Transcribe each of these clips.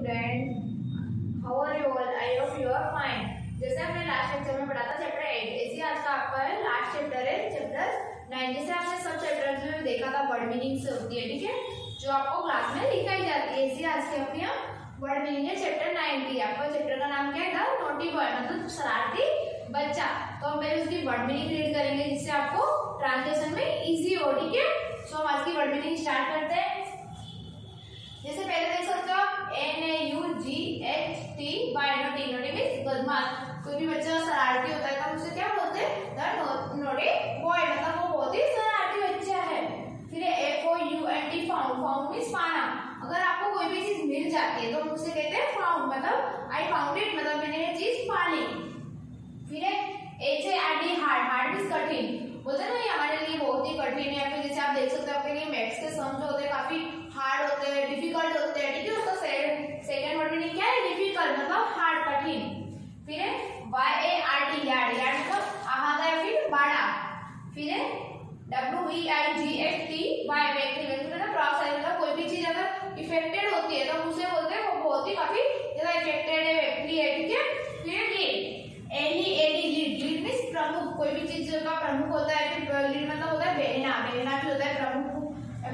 Student how are you all I hope you are fine जैसे हमने last lecture में पढ़ा था चैप्टर एट ऐसे आज का आपका है लास्ट चैप्टर है चैप्टर नाइन जैसे आपने सब चैप्टर में देखा था वर्ड मीनिंग से होती है, ठीक है? जो आपको क्लास में लिखाई जाती है ऐसी आज के अपनी वर्ड मीनिंग है चैप्टर नाइन की। आपका चैप्टर का नाम क्या द नोटी बॉय मतलब शरारती बच्चा। तो हम पहले उसकी वर्ड मीनिंग रीड करेंगे, जिससे आपको ट्रांसलेशन में इजी हो, ठीक है? सो हम आज की वर्ड मीनिंग स्टार्ट करते हैं। जैसे पहले देख सकते हो N A U G H T Y naughty naughty means बदमाश कोई भी बच्चा शरारती होता है तो उसे क्या बोलते हैं नोटी बॉय मतलब वो बहुत ही शरारती बच्चा है फिर F O U N T found found means पाना अगर आपको कोई भी चीज़ मिल जाती है तो हम उसे कहते हैं फाउंड मतलब आई फाउंड इट मतलब मैंने ये चीज़ पा ली फिर H A R D hard hard means कठिन। बोलते हैं ना, ये हमारे लिए बहुत ही कठिन है। फिर जैसे आप देख सकते हो, आपके लिए मैथ्स के सम जो होते हैं, काफ़ी हार्ड होते हैं डिफ़िकल्ट होते हैं। ठीक है, उसका सेकंड वर्ड मीनिंग क्या है? डिफ़िकल्ट मतलब हार्ड कठिन। फिर है? Y A R T yard yard मतलब आहाता है फिर, बाड़ा। फिर है? W E I G H T Y मतलब क्रॉस मतलब कोई भी चीज़ अगर इफेक्टेड होती है तो उसे बोलते हैं, वो बहुत ही काफ़ी ज़्यादा इफेक्टेड है ठीक है फिर lead any AD lead lead means प्रमुख कोई भी चीज़ का प्रमुख होता है, फिर लीड मतलब होता है बहना बहना भी होता है प्रमुख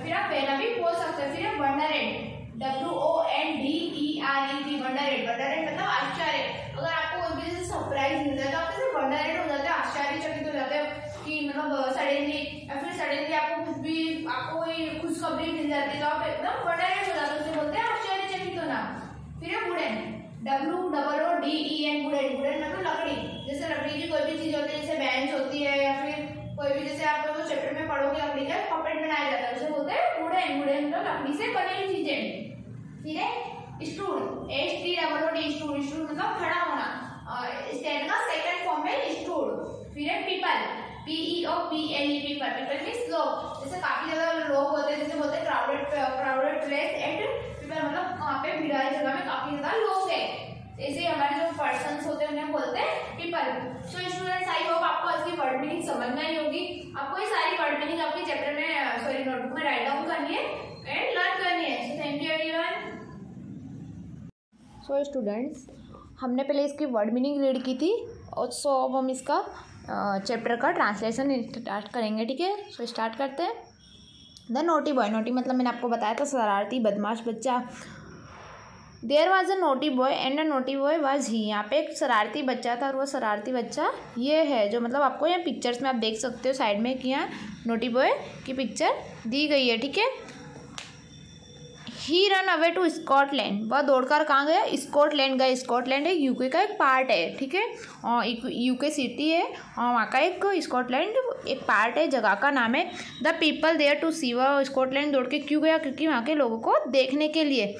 फिर आप बहना भी बोल सकते हैं। फिर wondered W O N D E R E T wondered wondered मतलब आश्चर्य। अगर आपको कोई भी सरप्राइज़ मिलता है तो आप कैसे वंडरेड हो जाते हैं। आश्चर्यचकित हो जाते हैं कि मतलब सडनली या फिर सडनली आपको कुछ भी, आपको कोई खुशखबरी मिल जाती है तो आप एकदम वंडरेड हो जाते हैं। बोलते हैं फिर wooden W double O D E N wooden wooden मतलब लकड़ी। जैसे लकड़ी की कोई भी चीज़ होती है, जैसे बेंच होती है या फिर कोई भी, जैसे आप जो चैप्टर में पढ़ोगे लकड़ी का पपेट बनाया जाता है, उसे बोलते हैं वुडन वुडन मतलब लकड़ी से बनी हुई चीज़ें। फिर है? Stool H T double O D stool stool मतलब खड़ा होना। और स्टैंड का सेकंड फॉर्म है स्टूल फिर है people P E O P L E people people means लोग जैसे काफ़ी ज़्यादा लोग होते हैं, जैसे बोलते हैं क्राउडेड क्राउडेड प्लेस पीपल मतलब वहाँ पे भीड़ वाली जगह में काफ़ी ज़्यादा लोग हैं। ऐसे हमारे जो पर्सन होते हैं, उन्हें बोलते हैं people so students I hope आपको आज की वर्ड मीनिंग समझ में आई होगी। आपको ये सारी वर्ड मीनिंग आपके चैप्टर में सॉरी नोटबुक में राइट डाउन करनी है एंड लर्न करनी है। So thank you everyone so students हमने पहले इसकी वर्ड मीनिंग रीड की थी और सो अब हम इसका चैप्टर का ट्रांसलेशन स्टार्ट करेंगे, ठीक है? सो स्टार्ट करते हैं। द नोटी बॉय नोटी मतलब मैंने आपको बताया था, शरारती, बदमाश बच्चा। There was a naughty boy and a naughty boy was he यहाँ पे एक शरारती बच्चा था और वो शरारती बच्चा ये है, जो मतलब आपको यहाँ पिक्चर्स में आप देख सकते हो साइड में कि यहाँ नोटी बॉय की पिक्चर दी गई है, ठीक है? He run away to Scotland. वह दौड़कर कहाँ गया? स्कॉटलैंड गया स्कॉटलैंड एक यूके का एक पार्ट है, ठीक है? और एक यूके सिटी है। और वहाँ का एक स्कॉटलैंड एक पार्ट है, जगह का नाम है the people there to see. वह स्कॉटलैंड दौड़ के क्यों गया? क्योंकि वहाँ के लोगों को देखने के लिए।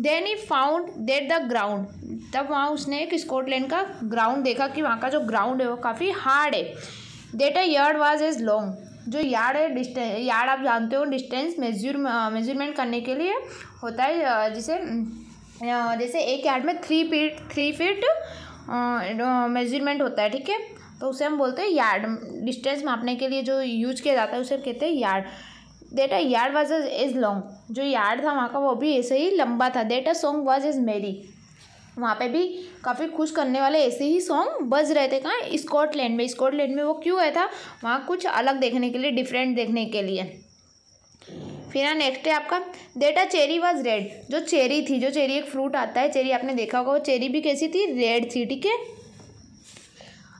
Then he found that the ground. तब वहाँ उसने एक स्कॉटलैंड का ग्राउंड देखा कि वहाँ का जो ग्राउंड है, वो काफ़ी हार्ड है। That a yard was as long. जो यार्ड है डिस्टेंस यार्ड आप जानते हो, डिस्टेंस मेजर मेज़रमेंट करने के लिए होता है जिसे जैसे एक यार्ड में three feet three feet measurement होता है, ठीक है? तो उसे हम बोलते हैं यार्ड। डिस्टेंस मापने के लिए जो यूज़ किया जाता है, उसे कहते हैं yard. A yard was is long जो यार्ड था वहाँ का वो भी ऐसे ही लंबा था। अ सॉन्ग वाज इज़ मेरी वहाँ पे भी काफ़ी खुश करने वाले ऐसे ही सॉन्ग बज रहे थे। कहाँ? स्कॉटलैंड में। स्कॉटलैंड में वो क्यों गया था? वहाँ कुछ अलग देखने के लिए डिफरेंट देखने के लिए। फिर नेक्स्ट है आपका। That a cherry was red जो चेरी थी, जो चेरी एक फ्रूट आता है चेरी आपने देखा होगा, वो चेरी भी कैसी थी? रेड थी, ठीक है?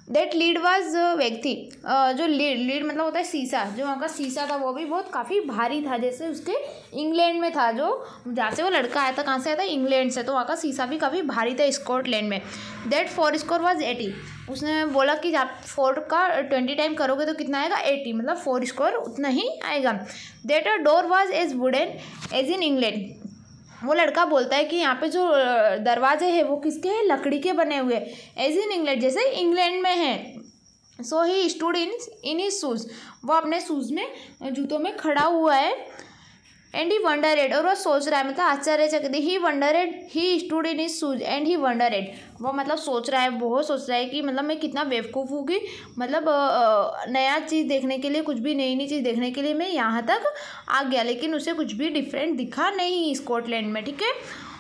डेट लीड वाज व्यक्ति जो लीड लीड मतलब होता है शीशा जो वहाँ का शीशा था वो भी बहुत काफ़ी भारी था, जैसे उसके इंग्लैंड में था, जो जहाँ से वो लड़का आया था, कहाँ से आया था? इंग्लैंड से तो वहाँ का शीशा भी काफ़ी भारी था स्कॉटलैंड में। That four score was eighty उसने बोला कि आप फोर का ट्वेंटी टाइम करोगे तो कितना आएगा? एटी मतलब फोर स्कोर उतना ही आएगा। That a door was as wooden as in England वो लड़का बोलता है कि यहाँ पे जो दरवाजे हैं वो किसके हैं? लकड़ी के बने हुए। एज इन इंग्लैंड जैसे इंग्लैंड में है। सो ही स्टूड इन इन ही शूज़ वो अपने शूज़ में, जूतों में खड़ा हुआ है। एंड ही वंडरेड और वो सोच रहा है मतलब आश्चर्य आश्चर्यचकित he wondered he stood in his shoes and he wondered वो मतलब सोच रहा है, बहुत सोच रहा है कि मतलब मैं कितना बेवकूफ़ हूँ कि मतलब नया चीज़ देखने के लिए, कुछ भी नई नई चीज़ देखने के लिए मैं यहाँ तक आ गया, लेकिन उसे कुछ भी डिफरेंट दिखा नहीं स्कॉटलैंड में, ठीक है?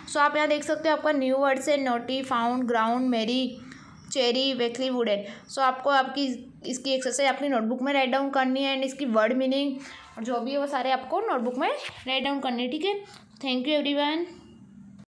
सो आप यहाँ देख सकते हो, आपका न्यू वर्ड्स है knotty found ground merry cherry weakly wooden so आपको आपकी इसकी एक्सरसाइज आपकी नोटबुक में राइट डाउन करनी है एंड इसकी वर्ड मीनिंग और जो भी है वो सारे आपको नोटबुक में राइट डाउन करनी है, ठीक है? Thank you everyone